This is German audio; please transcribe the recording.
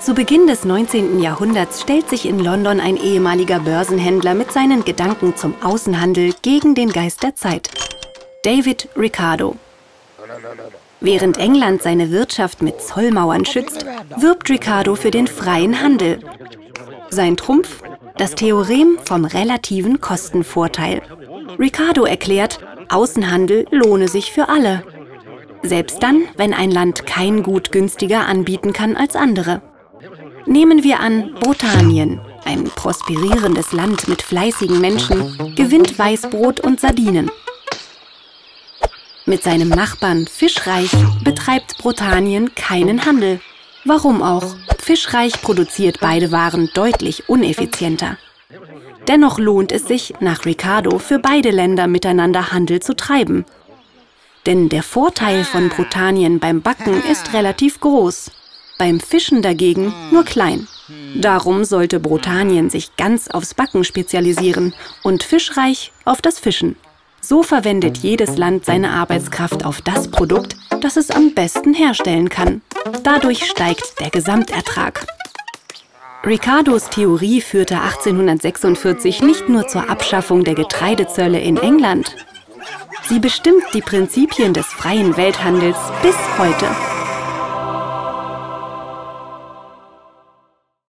Zu Beginn des 19. Jahrhunderts stellt sich in London ein ehemaliger Börsenhändler mit seinen Gedanken zum Außenhandel gegen den Geist der Zeit. David Ricardo. Während England seine Wirtschaft mit Zollmauern schützt, wirbt Ricardo für den freien Handel. Sein Trumpf? Das Theorem vom relativen Kostenvorteil. Ricardo erklärt, Außenhandel lohne sich für alle. Selbst dann, wenn ein Land kein Gut günstiger anbieten kann als andere. Nehmen wir an, Britannien, ein prosperierendes Land mit fleißigen Menschen, gewinnt Weißbrot und Sardinen. Mit seinem Nachbarn Fischreich betreibt Britannien keinen Handel. Warum auch? Fischreich produziert beide Waren deutlich uneffizienter. Dennoch lohnt es sich, nach Ricardo, für beide Länder miteinander Handel zu treiben. Denn der Vorteil von Britannien beim Backen ist relativ groß, beim Fischen dagegen nur klein. Darum sollte Britannien sich ganz aufs Backen spezialisieren und Fischreich auf das Fischen. So verwendet jedes Land seine Arbeitskraft auf das Produkt, das es am besten herstellen kann. Dadurch steigt der Gesamtertrag. Ricardos Theorie führte 1846 nicht nur zur Abschaffung der Getreidezölle in England. Sie bestimmt die Prinzipien des freien Welthandels bis heute.